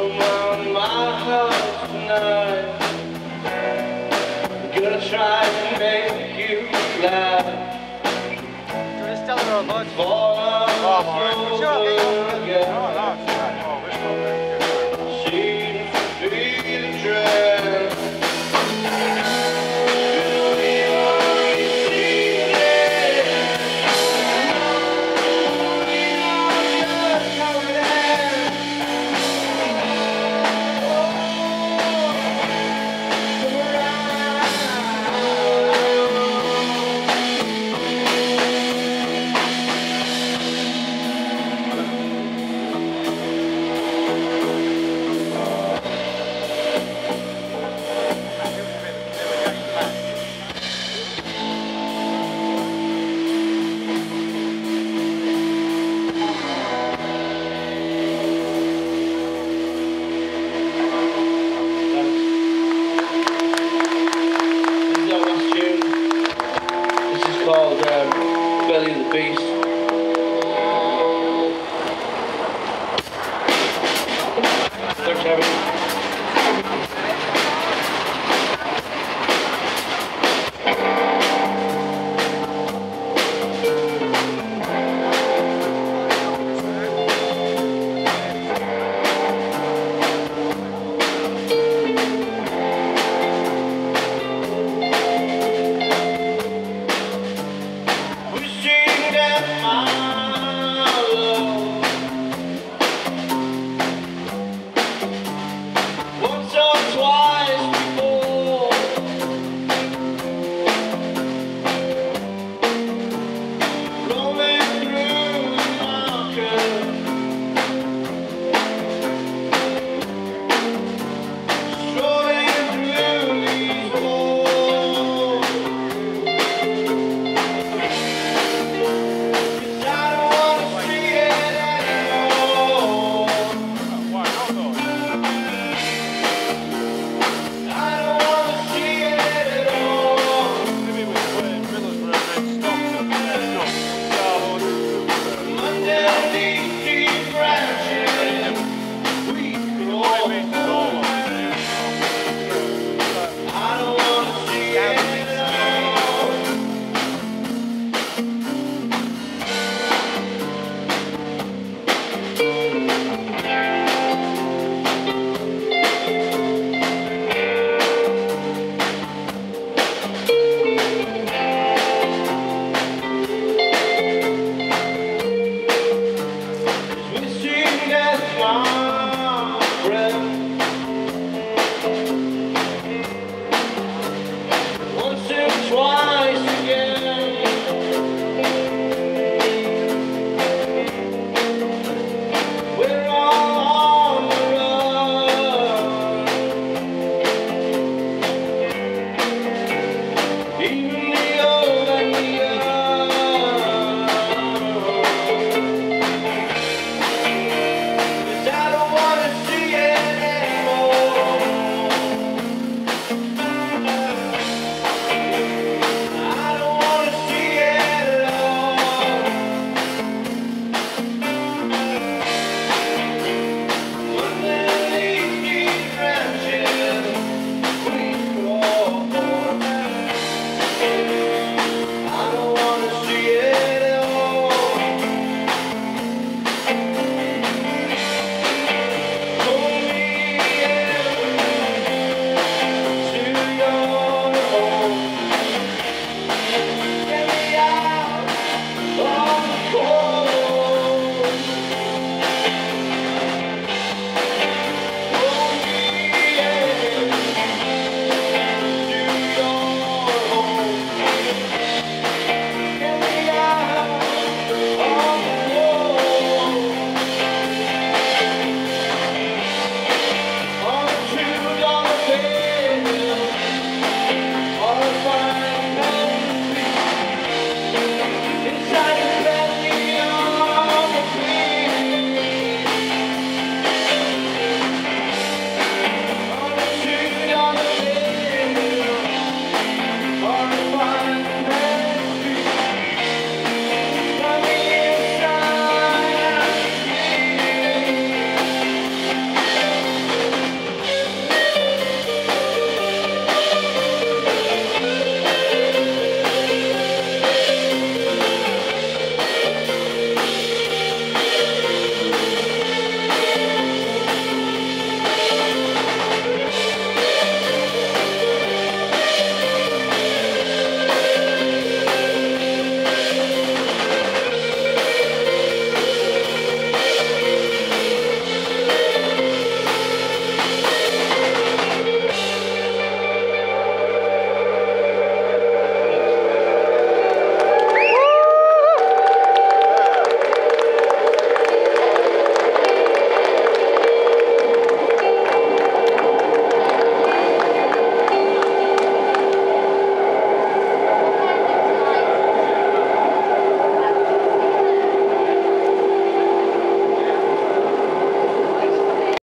around my house tonight. I'm gonna try to make you laugh. Just tell her a oh, bunch. Fall. Please.